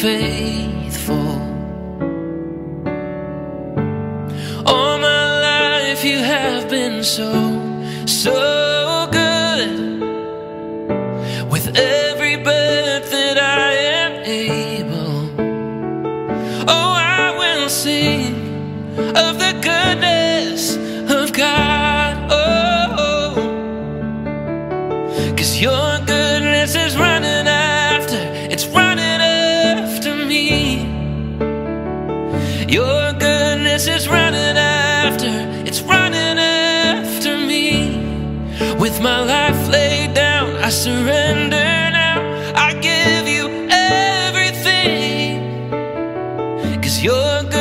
faithful. All my life you have been so, so good. With every breath that I am able, oh, I will sing of the goodness of God. Oh, cause your goodness is running Your goodness is running after, it's running after me. With my life laid down, I surrender now. I give you everything. Cause you're good.